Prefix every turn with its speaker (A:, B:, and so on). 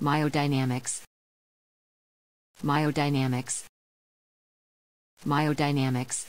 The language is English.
A: Myodynamics. Myodynamics. Myodynamics.